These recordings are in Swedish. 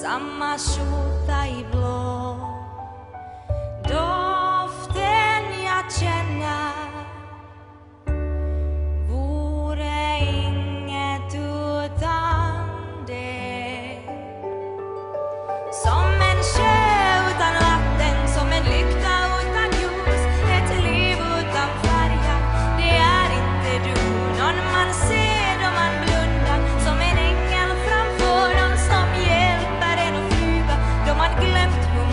sa machuca e.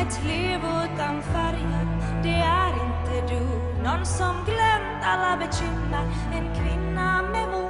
ett liv utan färger. Det är inte du. Någon som glömt alla bekymmer. En kvinna med mod